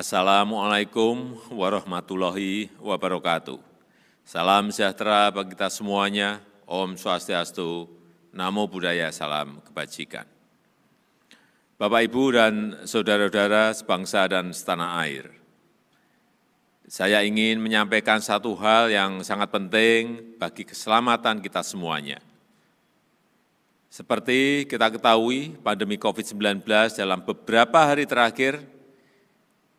Assalamualaikum warahmatullahi wabarakatuh. Salam sejahtera bagi kita semuanya. Om Swastiastu, Namo Buddhaya, salam kebajikan. Bapak, Ibu, dan saudara-saudara sebangsa dan setanah air. Saya ingin menyampaikan satu hal yang sangat penting bagi keselamatan kita semuanya. Seperti kita ketahui, pandemi COVID-19 dalam beberapa hari terakhir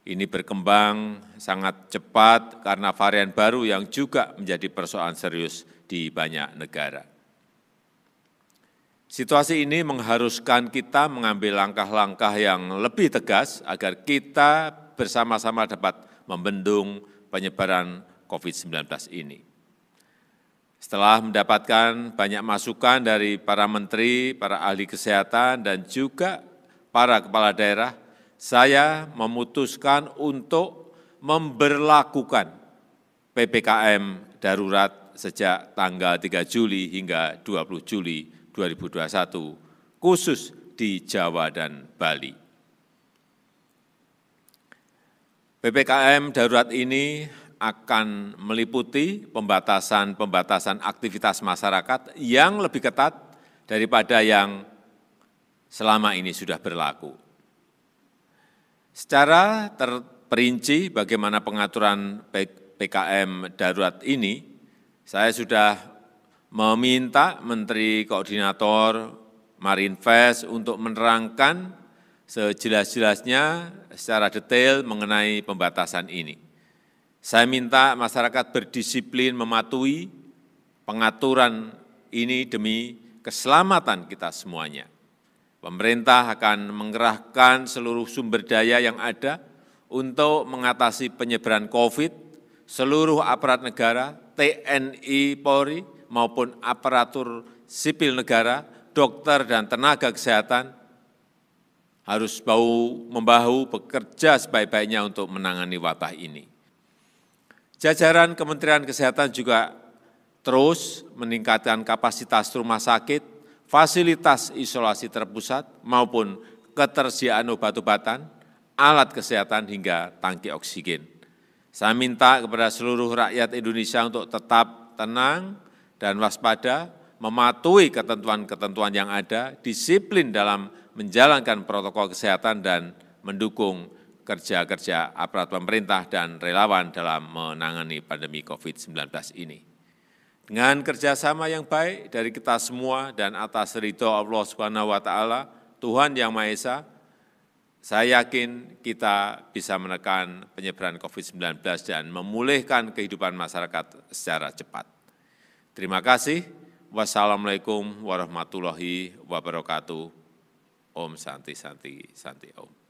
ini berkembang sangat cepat karena varian baru yang juga menjadi persoalan serius di banyak negara. Situasi ini mengharuskan kita mengambil langkah-langkah yang lebih tegas agar kita bersama-sama dapat membendung penyebaran COVID-19 ini. Setelah mendapatkan banyak masukan dari para menteri, para ahli kesehatan, dan juga para kepala daerah, saya memutuskan untuk memberlakukan PPKM darurat sejak tanggal 3 Juli hingga 20 Juli 2021, khusus di Jawa dan Bali. PPKM darurat ini akan meliputi pembatasan-pembatasan aktivitas masyarakat yang lebih ketat daripada yang selama ini sudah berlaku. Secara terperinci bagaimana pengaturan PKM darurat ini, saya sudah meminta Menteri Koordinator Marinvest untuk menerangkan sejelas-jelasnya secara detail mengenai pembatasan ini. Saya minta masyarakat berdisiplin mematuhi pengaturan ini demi keselamatan kita semuanya. Pemerintah akan mengerahkan seluruh sumber daya yang ada untuk mengatasi penyebaran COVID, seluruh aparat negara, TNI Polri, maupun aparatur sipil negara, dokter dan tenaga kesehatan harus bau membahu bekerja sebaik-baiknya untuk menangani wabah ini. Jajaran Kementerian Kesehatan juga terus meningkatkan kapasitas rumah sakit, fasilitas isolasi terpusat maupun ketersediaan obat-obatan, alat kesehatan hingga tangki oksigen. Saya minta kepada seluruh rakyat Indonesia untuk tetap tenang dan waspada, mematuhi ketentuan-ketentuan yang ada, disiplin dalam menjalankan protokol kesehatan dan mendukung kerja-kerja aparat pemerintah dan relawan dalam menangani pandemi COVID-19 ini. Dengan kerjasama yang baik dari kita semua dan atas ridho Allah Subhanahu wa Ta'ala, Tuhan Yang Maha Esa, saya yakin kita bisa menekan penyebaran COVID-19 dan memulihkan kehidupan masyarakat secara cepat. Terima kasih. Wassalamualaikum warahmatullahi wabarakatuh. Om Santi Santi Santi Om.